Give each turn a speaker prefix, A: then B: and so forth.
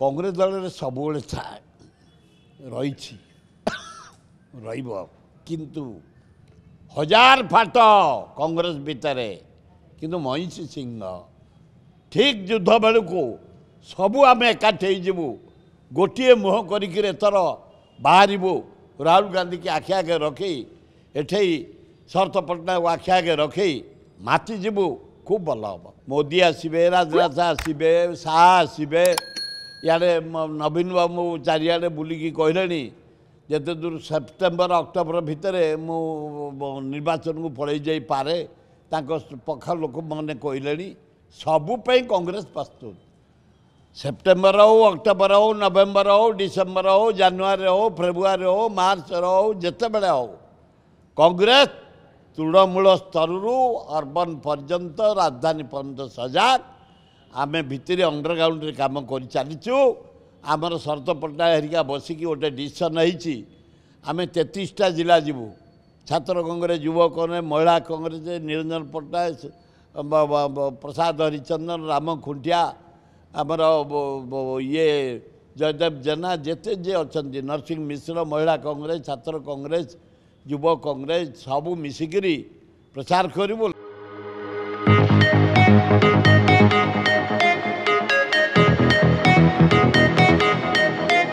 A: କଂଗ୍ରେସ ଦଳରେ ସବୁବେଳେ ଥାଏ ରହିଛି ରହିବ କିନ୍ତୁ ହଜାର ଫାଟ କଂଗ୍ରେସ ଭିତରେ କିନ୍ତୁ ମଇଁଷି ସିଂହ ଠିକ୍ ଯୁଦ୍ଧ ବେଳକୁ ସବୁ ଆମେ ଏକାଠି ହେଇଯିବୁ ଗୋଟିଏ ମୁହଁ କରିକିରି ଏଥର ବାହାରିବୁ ରାହୁଲ ଗାନ୍ଧୀକି ଆଖି ଆଗେ ରଖି ଏଠେଇ ଶରତ ପଟ୍ଟନାୟକକୁ ଆଖି ଆଗେ ରଖି ମାତିଯିବୁ খুব ভালো হব মোদি আসবে রাজনাথ আসবে শাহ আসবে ଇଆଡ଼େ ନବୀନ ବାବୁ ଚାରିଆଡ଼େ ବୁଲିକି କହିଲେଣି ଯେତେ ଦୂର ସେପ୍ଟେମ୍ବର ଅକ୍ଟୋବର ଭିତରେ ମୁଁ ନିର୍ବାଚନକୁ ପଳେଇ ଯାଇପାରେ ତାଙ୍କ ପକ୍ଷ ଲୋକମାନେ କହିଲେଣି ସବୁ ପାଇଁ କଂଗ୍ରେସ ପ୍ରସ୍ତୁତ ସେପ୍ଟେମ୍ବର ହଉ ଅକ୍ଟୋବର ହଉ ନଭେମ୍ବର ହଉ ଡିସେମ୍ବର ହଉ ଜାନୁଆରୀ ହଉ ଫେବୃଆରୀ ହଉ ମାର୍ଚ୍ଚର ହଉ ଯେତେବେଳେ ହଉ କଂଗ୍ରେସ ତୃଣମୂଳ ସ୍ତରରୁ ଅର୍ବାନ୍ ପର୍ଯ୍ୟନ୍ତ ରାଜଧାନୀ ପର୍ଯ୍ୟନ୍ତ ସଜାଗ आम भितर अंडरग्राउंड काम कर चलीचु आमर शरत पट्टा हेरिका बसिकी गोटे डिसिसन होती तेतीसटा जिला जीवु छात्र कंग्रेस युवक महिला कांग्रेस निरंजन पट्टनायक प्रसाद हरिचंदन राम खुंटिया आमर ये जयदेव जेना जिते जे अच्छा नरसिंह मिश्र महिला कांग्रेस छात्र कांग्रेस युव कांग्रेस सब मिसिकी प्रचार करूँ